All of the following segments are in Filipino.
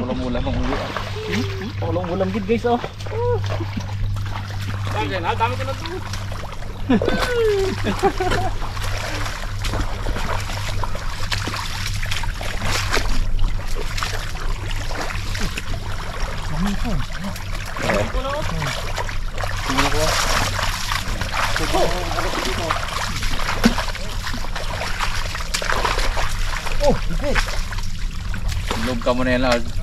Ulam-ulam ang uwi. Ulam-ulam gid guys oh. Sige na, dami ko na to. Sige na ko. Oh, okay. Inog ka muna yan, Lord.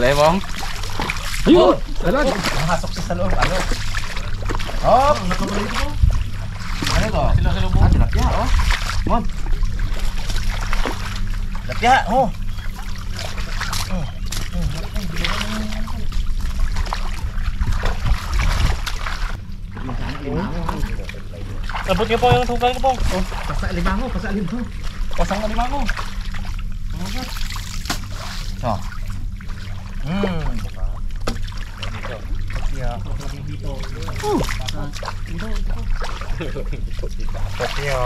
Kalay mo? Ayun. Dalag. Nakasok siya sa loob. Ano? Oh, nakabalik ko. Ano ko? Sila sa loob. Ah, tilapia, oh. Mon. Tilapia, oh. Abot niyo po yung tukal ko po. Oh, pasa limango, pasa limango. Pasang alimango. Oh. Hmm. Tilapia. Tilapia.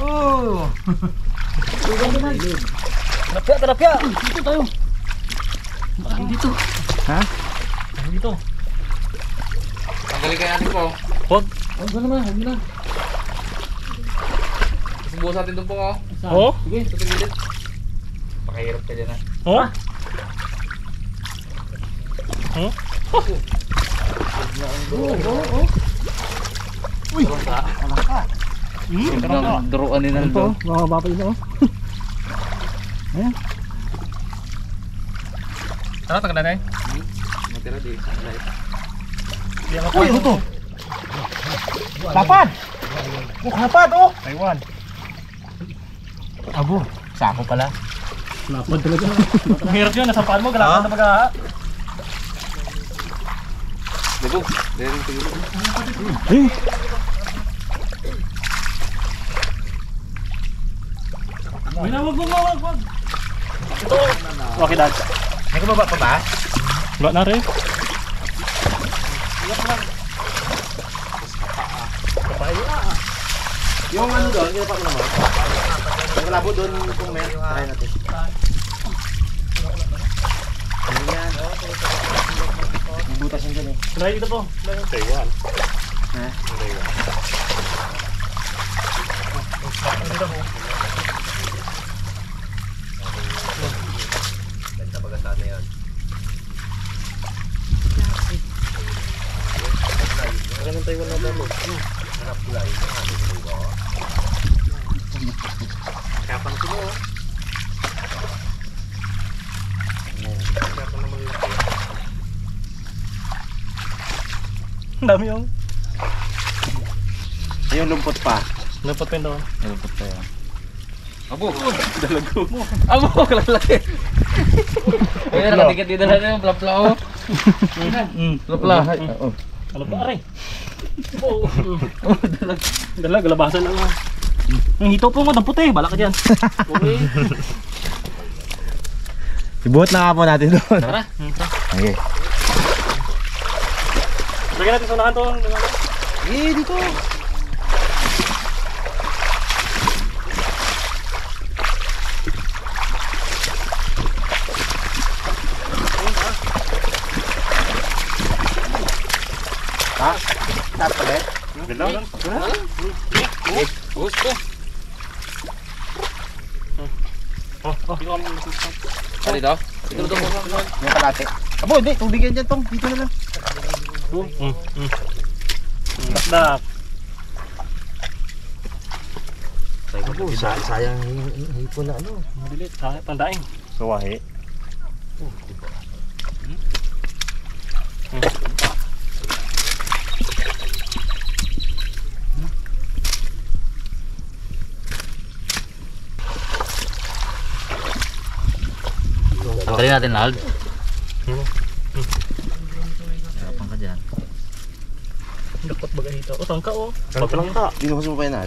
Oh. Tilapia, tilapia. Dito tayo. Bakit dito? Ha? Dito. Tanggalin kaya natin po. Huwag. Huwag na naman, huwag na. Subukan natin doon po oh. Oh? Sige, sa tingilid. Pakahirap ka dyan ah. Oh? Hmm? Uy! Basta. Walang ka. Hmm? Ito na, duruan ni Naldo. mga bapa ito. Tara, tagal na tayo. Matira di. Hindi ako Uy, ano to? Lapad! Oh, lapad, oh! Taiwan. Abo, sako pala. Lapad talaga. Ang hirap yun, nasa paan mo, galakad na mag-aha. Dahil yung tingilid. Eh, Uy na, wag, wag, wag, wag. Ito. Okay, dad. may kumaba pa ba? Wala na rin. Yung ano doon, pa mo naman. Malabo doon kung may try natin. Ano yan? May butas yung dyan eh. Try dito po. Taiwan. Ha? Ganun Taiwan na dalo. Kapan ko mo. Ang dami yung. Yung lumpot pa. Dapat pa yun daw. Nalupot tayo. Abo! Dalago mo. Abo! Kalalaki! Ay, nakadikit dito na yung plapla oh. Mm. Plapla. Oh. Ano ba aray? Oo. Oh, dalag. Dalag, labasan lang ah. Ang hito po mo, ang puti. Bala ka dyan. Okay. Ibuhat na nga po natin doon. Tara. Okay. Lagyan natin sa unahan to. Eh, dito. Ha? Tap pa rin? Ganda lang. Gusto. Oh, oh. Ano dito? Ito dito mo. Yung kalate. Abo, hindi. Tubig yan dyan, Tong. Dito na lang. Mm, mm. Dakdak. Abo, sayang hipon na ano. Madilit. Ha, pandaing. Kawahi. Tanggalin natin, Lald. Harapan ka dyan. Dapat tangka oh. Tangka. Tangka. Dito ko sumapayan na.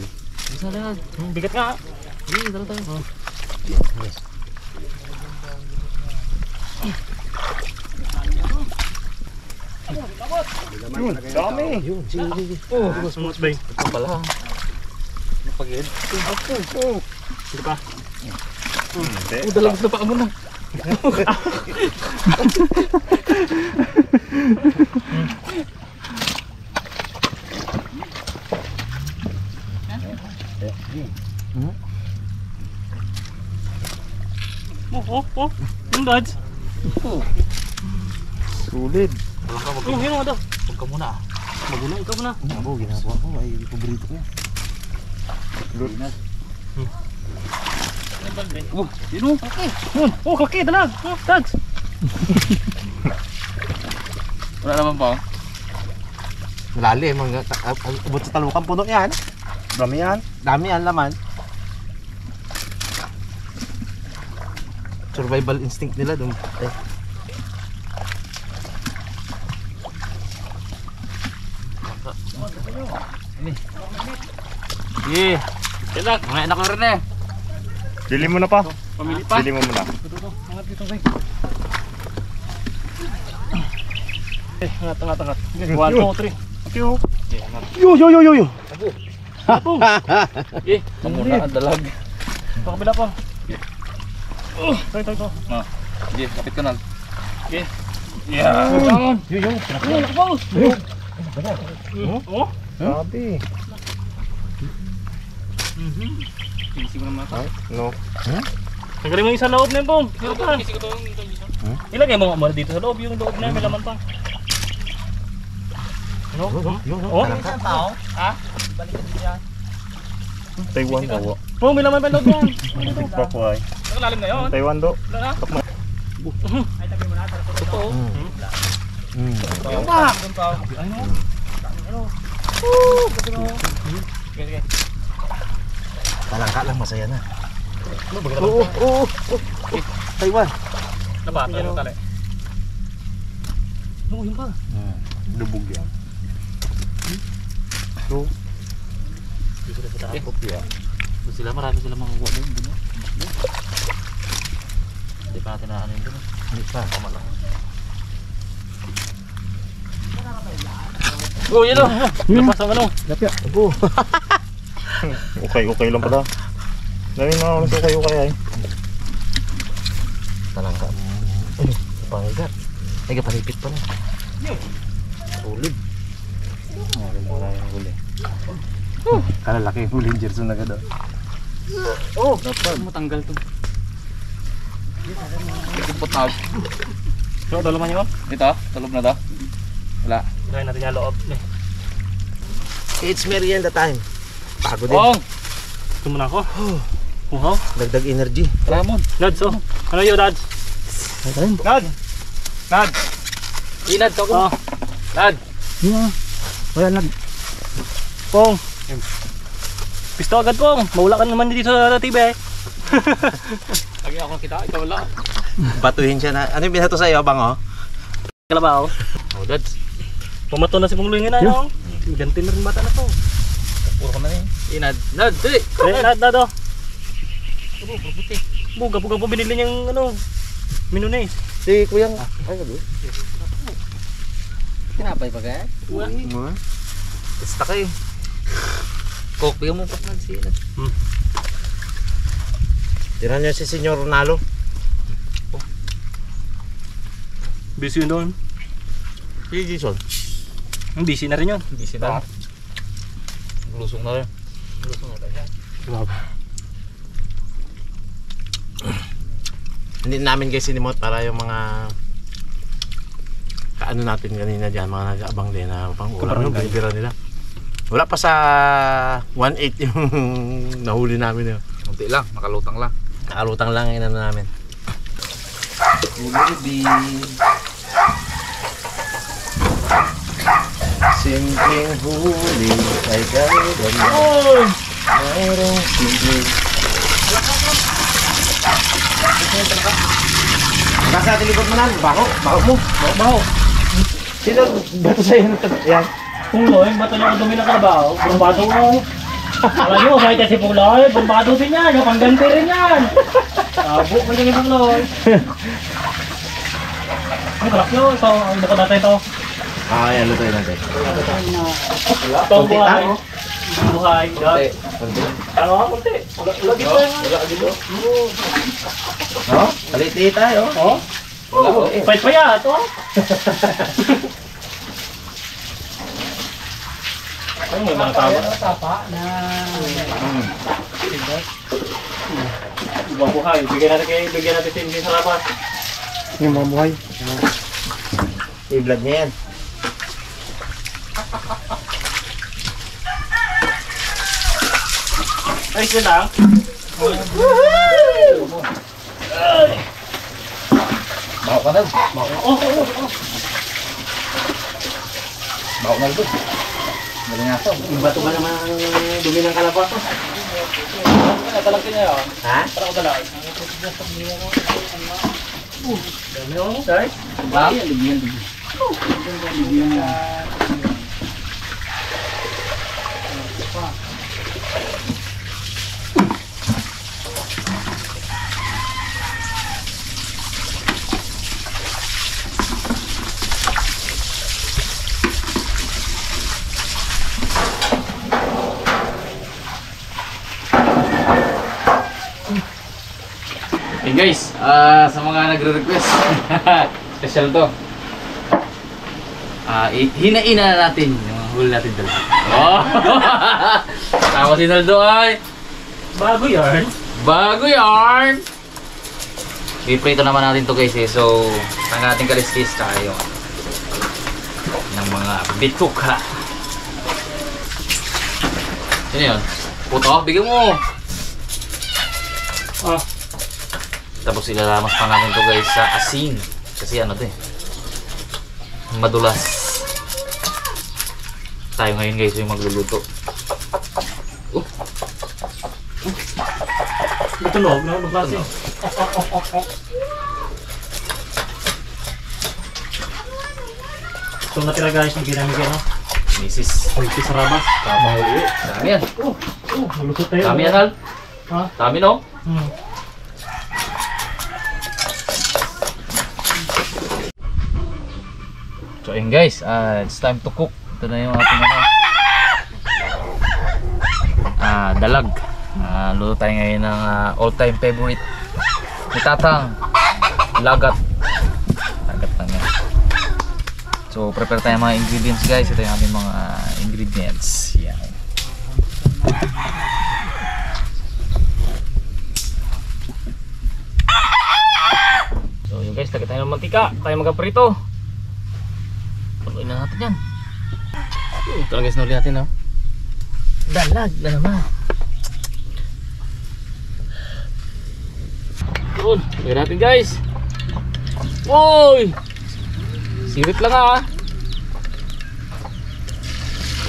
Isa lang. Hmm, Bigat nga. Hindi, dala tayo. Yun, dami. Yun, sige, sige. Oh, mas mas bay. Ito pala. Napagid. Sige pa. Hindi. Oh, dalag na pa mo na. Oh, oh, oh. Yung dads. Sulit. Yung yun ano. Huwag ka muna. Maguna ikaw na. Abo, ginagawa ko. Ay, paborito ko. Oh, sino? Yun. Oh, kaki, dalag. Oh, dads. Wala naman pa. oh. Ang, ang, ang, abot sa talukan puno yan. Dami yan. Dami yan laman. Survival instinct nila dun. Eh. Yeah. Dalag. Mga anak ko rin eh. Bili mo na pa. Pamili pa. Bili mo muna. Angat dito, bay. Eh, angat, angat, angat. One, two, three. Okay, oh. Yo, yo, yo, yo, yo. Tapong. Eh, kamuna ang dalag. Ito kabila pa. Oh, ito, ito, ito. Sige, kapit ka na. Okay. Yeah. Yan. Yo, yo. Oh, nakapang. Oh. Sabi. Easy ko naman ito. No. Tanggalin mo yung sa loob na yun, television. Ilagay mo muna dito sa loob. Yung loob na yun, may laman pa. Ano? Yo, yo. Oh? Taiwan daw. Oh, may laman pa loob yan. Papuay. Ang lalim na yun. Taiwan do. Wala na. Totoo. Mm. Yung pa. Talangka lang, masaya na. Oo, oo, oo. Taiwan. Nabata yung tali. Ano, yun pa. Lubog yan. Dito na sa taas. Kopya. Doon sila, marami sila doon. doon, no? Hindi pa natin na ano yun doon. Hindi pa. Oh, yun o. Lapas ang ano. Lapya. Abo. Okay, okay lang pala. Dami na ako sa okay, okay ay. Talangka. Ano? Pangigat. Ay, kapanipit pa na. Solid. Oh, yung wala yung huli. Kalalaki yung huli yung Gerson na gado. Oh, dapat matanggal to. Ikumpot na. So, dalawa man yun. Dito, talog na to. Wala. Gawin natin yung loob. Eh, It's merienda time. Pagod din. Ong! Ito muna ako. Uhaw. Dagdag energy. Ramon. Dads, oh. Ano yun, Dads? Dads! Dads! Inad ka ko. Oh. Dad. Yeah. Wala nag... Pong. Pisto agad, Pong. Mawala ka naman dito sa TV, eh. Lagi ako nakita, ikaw wala. Batuhin siya na. Ano yung binato sa'yo, bang oh? Kalabaw. Oh, Dads. Pumato na si Pong Luingin na, no? Ganti na rin bata na to. Puro ko na yun. Inad. Dad, dali. Eh, Dad, Dad, oh. Puro puti. Buga, buga po binili niyang, ano, minunes. Si Kuyang... Ay, gabi. Tinapay pa kaya? Mo? Basta kayo. Coke, bigyan mo pa ng sila. Tira niya si Senyor Ronaldo. Busy yun doon. Si Jason. Busy na rin yun. Hindi sila. Lusong na rin. Lusong na rin. Hindi namin guys sinimot para yung mga kaano natin kanina dyan, mga nag-aabang din na pang ulam yung binibira nila. Wala pa sa 1.8 yung nahuli namin yun. Kunti lang, makalutang lang. Nakalutang lang yung ano namin. Ulubi. Simpleng huli ay ganda Oh! Mayroong simple. Nasa likod mo na, baho, baho mo, baho, baho. Sino bato sa'yo na Yan. Puloy, bato niya dumi na kalabaw. Bumbado mo. Alam niyo, kahit kasi Puloy, bumbado din yan. Yung pangganti rin yan. Tabo mo yung Puloy. Ano kalak nyo? Ito, ang bukod natin ito. Ah, yan, lutuin natin. Ito ang buhay. Buhay. Konti. Ano nga, kunti. Lagi No? Wala ka dito. No? Palit-lit tayo. Oh? Ko eh. Pait pa yan, ito. May mga tama? Mm. Ibang buhay. Bigyan natin kay, bigyan natin din sa labas. Yung mga buhay. I-vlog niya yan. Ay, siya lang. Bawa ka na. Oh, oh, oh. Bawa na Galing nga ito. Iba to ba naman ang dumi ng kalabas? Natalag niya yun. Ha? Parang ko talag. Dami ako, guys. Ba? Ligyan, ligyan. Hey guys, ah sa mga nagre-request, special to. Ah, i- hinaina na natin yung mga huli natin dalawa. Oh! Tapos si Naldo ay Bago yarn. bago yarn! Iprito naman natin to guys eh. So, ang ating kaliskis tayo ng mga bituka. Sino yun? Puto, bigyan mo! Ah, Tapos ilalamas pa natin to guys sa asin. Kasi ano to eh. Madulas. Tayo ngayon guys yung magluluto. Oh, natunog na, maglasi. So natira guys, ng ginamigay no? misis. Hoy, sa rabas. Tama ulit. Dami yan. Oh, oh, malusot tayo. Dami yan, Hal. Ha? Dami no? Hmm. So ayun guys, ah, it's time to cook. Ito na yung ating ano. Ah, dalag. Ah, luto tayo ngayon ng ah, all-time favorite ni. Lagat. Lagat lang yan. So prepare tayo mga ingredients guys. Ito yung ating mga ingredients. Yan. So yun guys, lagay tayo ng mantika. Tayo magaprito. Paluin na natin yan. Ito lang guys, nuli natin oh. Dalag na naman. Yun, lagay natin guys. Uy! Sirit lang ah.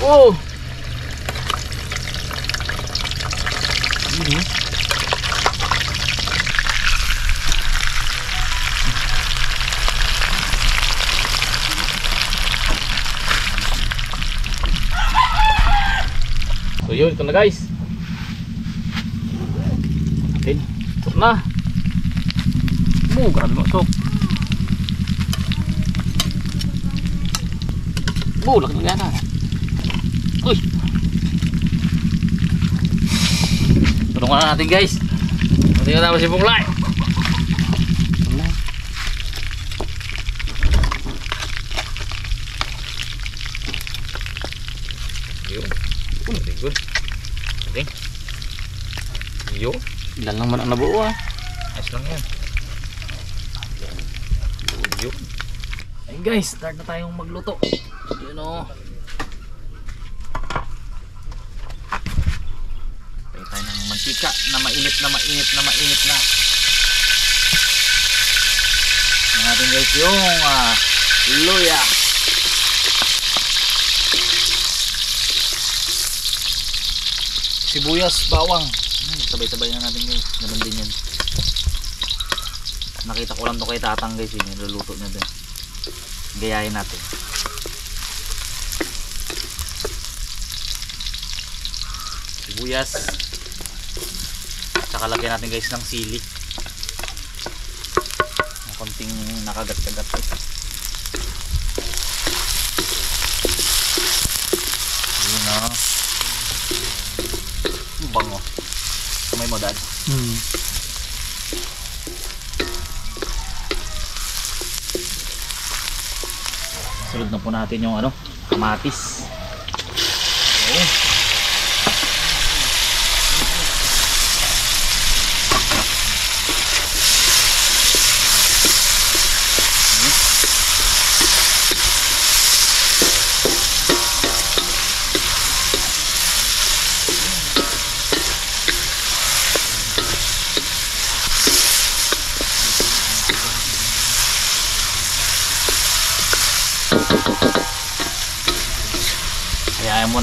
Oh! Yun, So yun, ito na guys. Atin, ito na. Oh, grabe mo ito. Oh, laki ng gana. Uy! Tulungan na natin guys. Hindi na naman si Punglay. Yun. Oh, very good. Okay. Yun. Ang nabuo ah. Ayos lang yan. Yun. Ayun guys, start na tayong magluto. Yun o. Tayo tayo ng mantika na mainit na mainit na mainit na. Ang natin guys yung ah, luya. Sibuyas, bawang. Sabay-sabay na natin guys. Ganun din yan. Nakita ko lang to kay tatang guys. Yung niluluto niya din. Gayahin natin. Sibuyas. Tsaka lagyan natin guys ng sili. Ng konting nakagat-kagat. Mo, Dad. Hmm. Sunod na po natin yung ano, kamatis.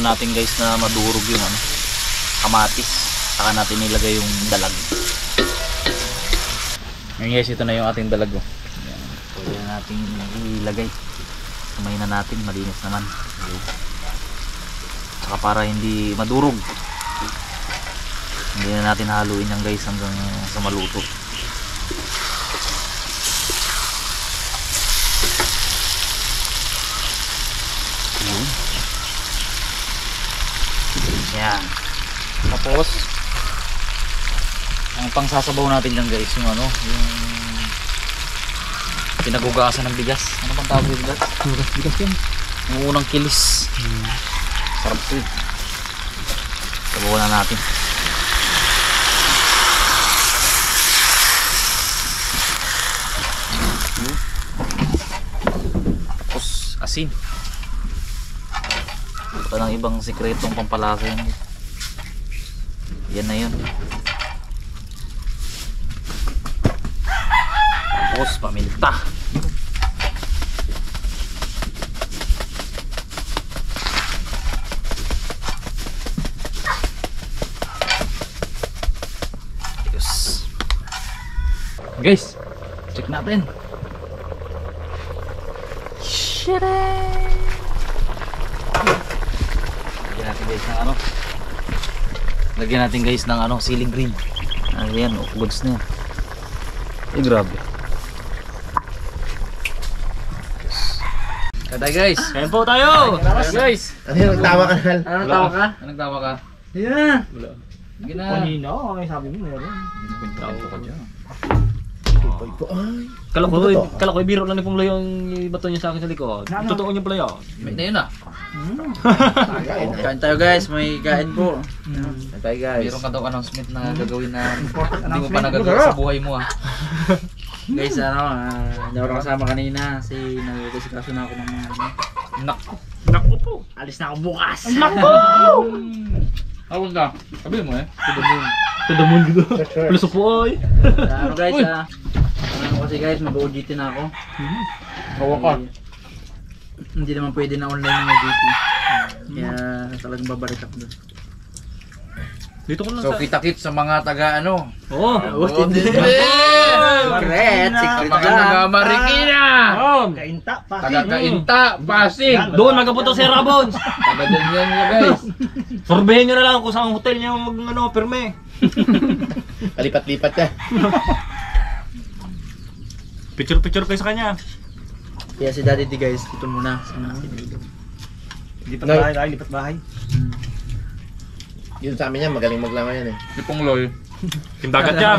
Muna natin guys na madurog yung ano, kamatis. Saka natin nilagay yung dalag. Ngayon guys, ito na yung ating dalag. Oh. Yan. Pwede na natin ilagay. Kamay na natin, malinis naman. Saka para hindi madurog. Hindi na natin haluin yan guys hanggang sa maluto. Yun. Yan. Tapos, ang pangsasabaw natin dyan guys, yung ano, yung pinagugasan ng bigas. Ano bang tawag yung bigas? Bigas, bigas yan. Yung unang kilis. Sarap to eh. Sabawan na natin. Yun. Tapos asin. Ito ng ibang sikretong pampalasa yan. Yan na yun. Tapos paminta. Yes. Guys, check natin. Shit. Lagyan natin guys ng ano. Lagyan natin guys ng ano, ceiling green. Ayan, oh, goods na yan. Eh, grabe. Kada guys. Kain po tayo! Kada guys. Ano yung nagtawa ka? Ano nagtawa ka? Ano nagtawa ka? Yeah. Sige na. Kanina, ay sabi mo meron. Kwento ka dyan. Kala ko, kala ko, biro lang ni Pungloy yung bato niya sa akin sa likod. Totoo niya pala yun. May na yun ah. Kain tayo guys, may kain po. Kain tayo guys. Mayroon ka daw announcement na gagawin na hindi mo pa nagagawa sa buhay mo ah. Guys, ano, ah, hindi ako kasama kanina kasi nagkasikaso na ako ng mga ano. Nak. Naku po. Alis na ako bukas! Tawag ka. Sabi mo eh. To the moon dito. Plus po ay. ano guys, ah, ano kasi guys, mag-OGT na ako. Ka. Eh, hindi naman pwede na online ng OGT. Kaya talagang babalik ako doon. Dito ko lang So sa... kita-kit sa mga taga ano. Oo. Oh, hindi. Correct! Secret mga taga Marikina. Oh, Taga Kainta, Pasig. doon magapunta si Rabons. Taga dyan yan niya guys. Sorbehin nyo na lang kung saan hotel niya mag ano, perme. Palipat-lipat yan. Picture-picture kayo sa kanya. Kaya si Daddy D guys, dito muna. Sa mga Lipat bahay tayo, lipat bahay. Yun sa amin yan, magaling maglangoy yan eh. Si Pungloy. Yung dagat yan.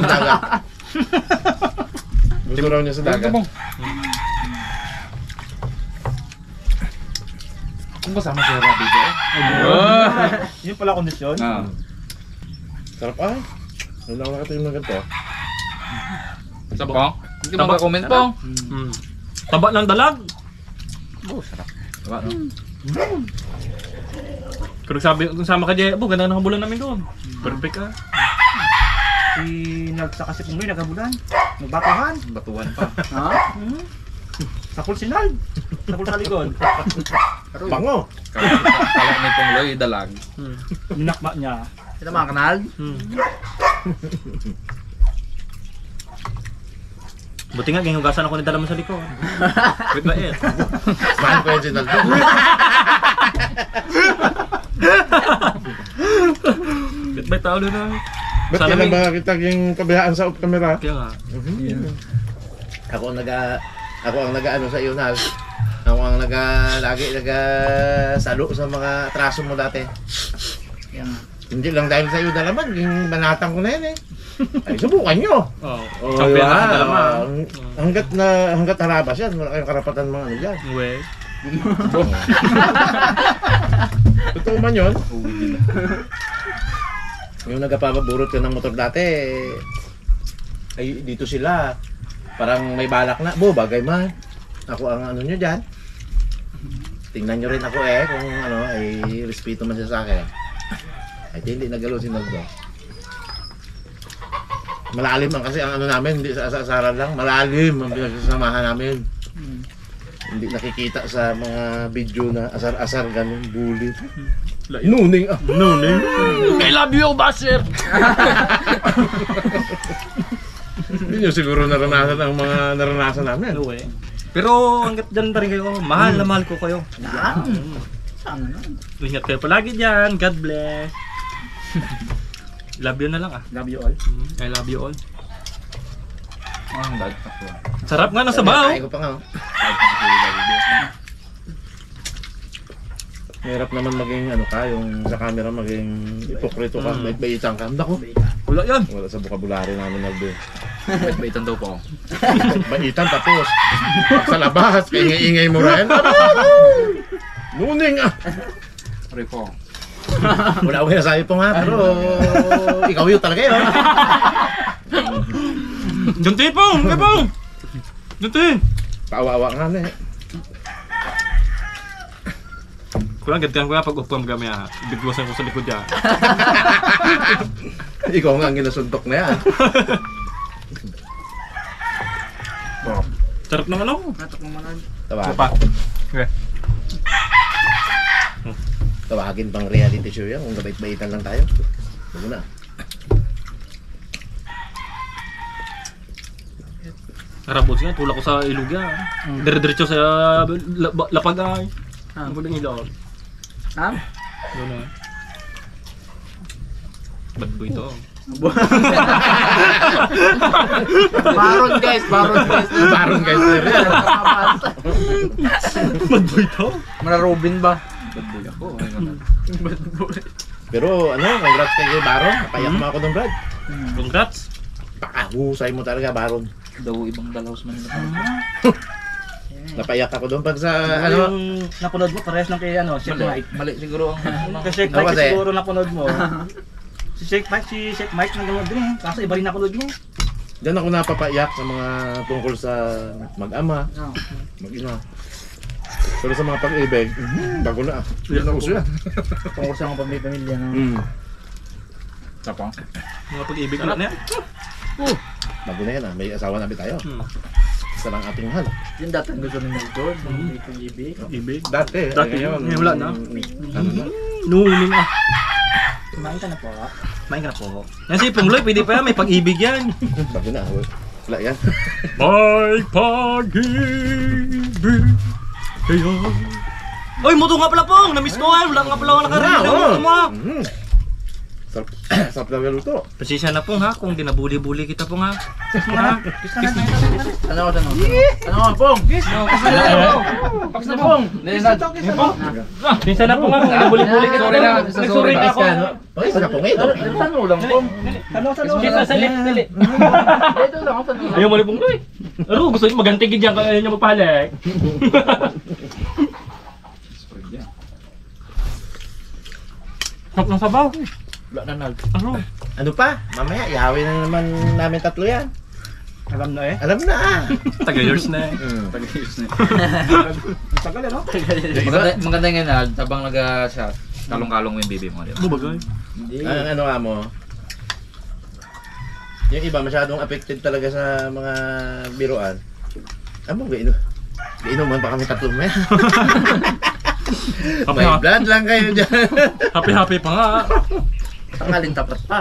Gusto raw niya sa dagat. Kung kasama si Rabi dito eh. Yun pala kondisyon. Ah. Sarap ay. Wala ko nakatayo ng ganito. Sa pong? Hindi mo comment pong. Hmm. Taba ng dalag. Diba, no? Kung sabi, kung sama ka Jebo, ganda ng bulan namin doon. Perfect ah. Si nagsaka si Pungloy, nagabulan. Nagbatahan. Batuan pa. Ha? Sa pulsinal. Sa pulsa likod. Bango. Kala, kala ni Pungloy dalag. Ninakma niya. Ito mga kanal. Hmm. Buti nga, ginugasan ako ni dala mo sa likod. Wait ba eh? Mahal ko yan si Naldo. Wait ba tao na? Ba't Sana yan may- ang makakita yung kabilaan sa off camera? Kaya nga. Ako ang naga ako ang nag-ano sa iyo Nal. Ako ang naga lagi naga salo sa mga atraso mo dati. Yan. Hindi lang dahil sa iyo dalaman, yung banatang ko na yan eh. Ay, subukan nyo. Oo. Oh, Champion diba? na ang dalaman. Ang- Hanggat na hanggat harabas yan, wala kayong karapatan mga ano dyan. Uwe. Totoo man yun. Yung nagpapaburot ka ng motor dati, ay dito sila, parang may balak na, bo, bagay man. Ako ang ano nyo dyan. Tingnan nyo rin ako eh, kung ano, ay respeto man siya sa akin. Ay, hindi nagalo si Nogdo. Malalim man kasi ang ano namin, hindi sa asaran lang, malalim ang pinagsasamahan namin. Hindi nakikita sa mga video na asar-asar ganun, bully. Nuning ah. Nuning. I love you, Basher! Hindi nyo siguro naranasan ang mga naranasan namin. Uwe. Pero hanggat dyan pa rin kayo, mahal na mahal ko kayo. Sana na. Ingat kayo palagi dyan. God bless. love you na lang ah. Love you all. I love you all. Ah, ang dad ako. Sarap nga ng sabaw. Ay ko pa nga. oh. Mahirap naman maging ano ka, yung sa camera maging ipokrito ka, Mm. may baitan ka. Hindi ko. Wala yan. Wala sa vocabulary namin nagdo. Bait-baitan daw po ako. Baitan tapos sa labas, ingay-ingay mo rin. Nuning ah! Sorry po. Wala akong sinasabi po nga, pero ikaw yun talaga yun. Junti pong! Junti pong! Junti! Kawawa nga na eh. Kulang gadgan ko nga pag upam kami ah. Bigwasan ko sa likod yan. Ikaw nga ang ginasuntok na yan. Sarap ng ano? Natok mo man. Tawagin. Pa. Okay. Tawagin pang reality show yan kung gabait-baitan lang tayo. Huwag na. Harapos nga, tulak ko sa ilog yan. Dire-diretso sa la- la- lapag ay. Ah. Ang ilog. Ha? Gano'n. Bad boy to. Baron guys, baron guys. Baron guys na. Bad boy to? Mara Robin ba? Bad boy ako. Ay, ganun. Pero ano, congrats kay Baron. Napayak mo ako ng Brad. Congrats. Pakahusay mo talaga, Baron. Daw ibang dalhouse man nila. Napayak ako doon pag sa Ano? ano. Yung napanood mo, parehas lang kay ano, Chef Mike. Mali siguro ang ano. Kasi Chef Ako Mike kasi- siguro napanood mo. si Chef Mike, si Chef Mike nanonood din eh. Kaso iba rin napanood mo. Diyan ako napapayak sa mga tungkol sa mag-ama, No. mag-ina. Pero sa mga pag-ibig, mm, bago na ah. Yan na uso yan. Tungkol sa mga pamilya no. Mm. Tapang. Mga pag-ibig na yan. Bago na yan ah. May asawa na tayo. Hmm. Isa lang ating mahal. Yung dati gusto ni Mel George, hindi ko ibig. Ibig. Dati. Dati, ngayon, ngayon wala na. mm, Ano na? Nuning ah. Kumain ka na po. Main ka na po. Yan si Pungloy, pwede pa yan. May pag-ibig yan. Bago na. Wala yan. May pag-ibig kaya... Oy, muto nga pala pong! Namiss ko eh! Wala nga pala ako nakarinig ng muto mo ah! Sarap, sarap na luto. Pasensya na pong ha, kung dinabuli-buli kita pong ha. ha? Ano ko tanong? Ano ko pong? Paks na pong! Pasensya na pong ha, kung dinabuli-buli kita. Sorry na, sa sorry. Na ako. Okay, sarap po ngayon. Saan mo lang pong? Ano sa loob? Kita sa lip. Ito lang ako tanong. Ayaw mo rin pong. Ano, gusto niyo magantigin dyan, kaya niyo magpahalik. Sarap ng sabaw. Wala na nag. Ano? Ano pa? Mamaya, ihawin na naman namin tatlo yan. Alam na eh. Alam na ah. Taga-years na eh. Mm. Pag-iis na. Tagal ano? Maganda, maganda nga na, tabang naga siya, kalong-kalong mo yung bibi mo, di ba? Ano ba guy? Ang ano nga mo, yung iba masyadong affected talaga sa mga biruan. Amo, gaino. Gaino man pa kami tatlo. Happy, May happy, blood lang kayo dyan. happy, happy pa nga. Tangalin tapat pa.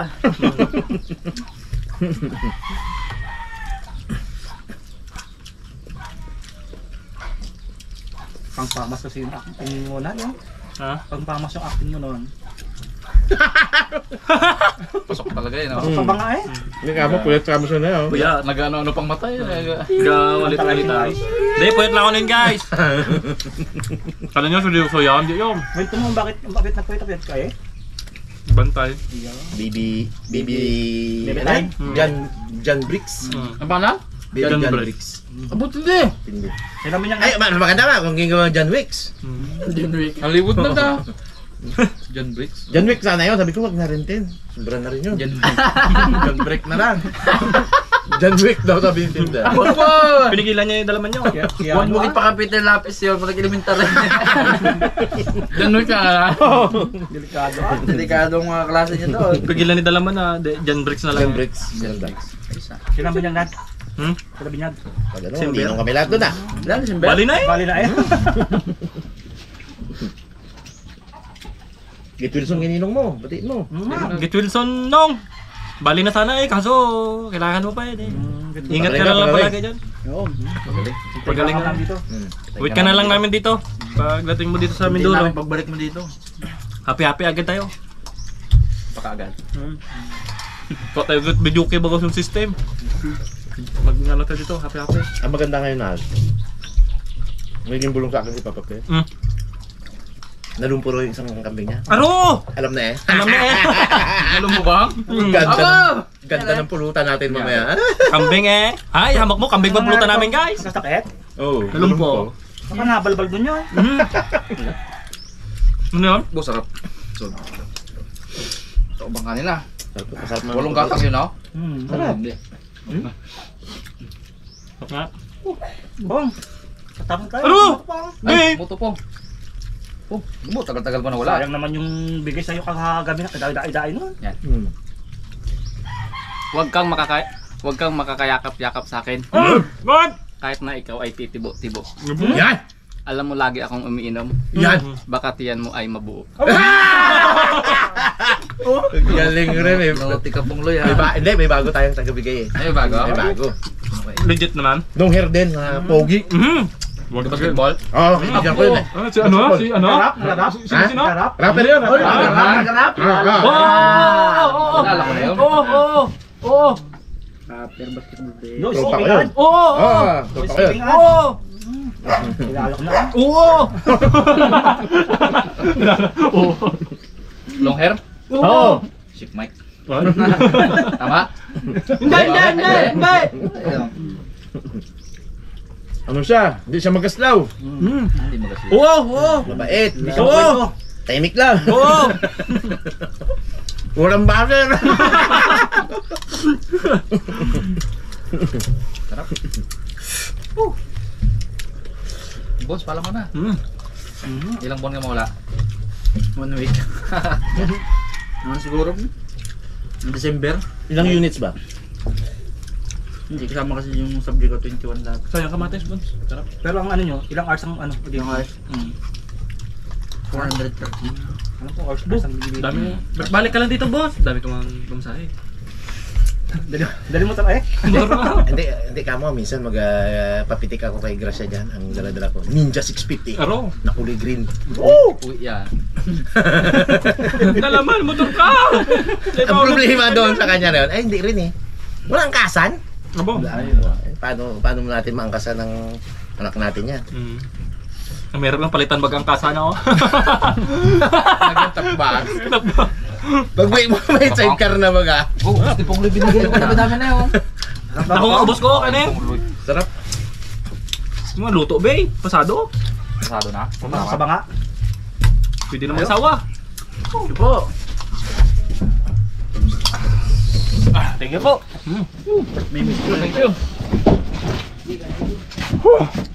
Pangpamas kasi yung acting mo na, no? Ha? Pangpamas yung acting mo noon. Pasok talaga yun. Mm. Oh. Sa banga eh. Hindi ka mo, puyat ka mo siya na yun. Kuya, Nag-ano-ano pang matay. Nag- Gawalit-walit tayo. Hindi, pwede lang ako nun guys. Kala nyo, seryoso yan. Hindi yun. Wait mo bakit bakit nagpuyat-puyat ka eh? Bantay. Baby, baby, Baby ano time? yan? Jan, Jan Bricks. Hmm. Ang pangalan? Jan Jan, Bricks. Bricks. Abot hindi. Hindi. Sino mo niya Ay, ma- maganda nga kung gingawa Jan Wicks. Wick. Hollywood na ta. John Bricks. Jan Wicks sana yun. Sabi ko, wag na rin din. Sobra na rin yun. John Jan Brick na lang. Jan Wick daw sabi yung tinda. Abot po! Pinigilan niya yung dalaman niyo. Huwag mo pa Peter Lapis yun, pag elementar rin. John Wick ka Delikado. Delikadong mga klase niya doon. Pigilan ni dalaman na Jan Bricks na lang. Jan Bricks. Jan Bricks. Sino mo niya nag? Hmm? Sino mo niya? Pag ano, Simber. ninong kami lahat doon ah. Bali na eh. Bali na eh. Git Wilson gininong mo. Batiin mo. Git Wilson nong. Bali na sana eh, kaso kailangan mo pa eh. Ingat ka na lang palagi dyan. Oo. Pagaling lang lang. dito. Hmm. Wait ka na lang namin dito. Pagdating mo dito sa Hindi Mindoro. namin pagbalik mo dito. Happy-happy agad tayo. Baka agad. Kung tayo good video kay bagos yung system. Mag ano tayo dito, happy-happy. Ang maganda ngayon na. Naging bulong sa akin si Papa Pe. Mm. Nalumpuro yung isang kambing niya. Aro! Alam na eh. Alam na eh. Alam mo ba? Ganda, Aba! ng, ganda ng pulutan natin mamaya. Kambing eh. Ay, hamak mo, kambing magpulutan namin guys. Sakit? Oh, Nalumpo. Baka nabalbal dun yun. Mm. Ano yun? Bo, sarap. So, ito bang kanila? Masarap na. Walong gatas yun, no? Hmm. Sarap. Hindi. Nga. Bong. Katapos tayo. Ano? Ay, Hey! Oh, mo tagal-tagal pa na wala. Sayang naman yung bigay sa'yo kagabi na kadai-dai nun. Hmm. Huwag kang makaka Huwag kang makakayakap-yakap sa akin God! kahit na ikaw ay titibo-tibo. Yan! Alam mo lagi akong umiinom, Yan! baka tiyan mo ay mabuo. Galing rin eh. Nauti ka pong loy, May ha? ba- hindi, may bago tayong tagabigay eh. Ay, bago. May bago. Legit naman. Nung hair din, na pogi. Mhm. Basketball? Oo, oh, kaibigan ko yun eh. Ano, si ano? Si ano? Garap, garap. Ha? Sino? Garap. Rapper yun. Garap, garap. Ah. Oh! Oo! Oo! Kilala ko na yun. Oo! Oo! Oo! Rapper basketball player. No, skipping ad. Oo! Skipping ad. Oo! Kilala ko na. Oo! Oo! Long hair? Oo. Mike. Ano? Tama? Hindi! Hindi! Hindi! Hindi! Ano siya? Hindi siya magaslaw. Hmm. Hindi magasin. Oo! Oo! Mabait. Hindi siya Oo! Tahimik lang. Oo! Walang bagay. Boss, pala mo na. Hmm. Ilang buwan ka mawala? One week. Ano siguro? December? Ilang units ba? Hindi kasama kasi yung subject ko 21 lahat. Sayang kamatis, Bons. Sarap. Pero ang ano nyo, ilang hours ang ano? Ilang hours? Mm. 430. Ano po hours? Hours ang bibigay. Dami. Balik ka lang dito, boss. Dami ko mang pamasahe. Dali, dali mo tayo eh. hindi, hindi ka mo. Minsan magpapitik ako kay Gracia dyan. Ang dala-dala ko. Ninja 650. Aro. Na kulay green. Uy, yan. Nalaman, motor ka! Ang problema doon sa kanya na yun, ay hindi rin eh. Walang kasan. Abo. Eh, Paano, paano natin maangkasan ng anak natin yan? Hmm. Meron lang palitan bagang kasa na oh. Nagtatapbas. Pag may, may sidecar na baga. Oh, gusto pong ko na dami na yun. Ako nga ubos ko, kane. Sarap. Mga luto, bay. Pasado. Pasado na. Sa banga. Pwede naman sawa. Ito po. Thank you po. Mm. Made me Thank. Thank you.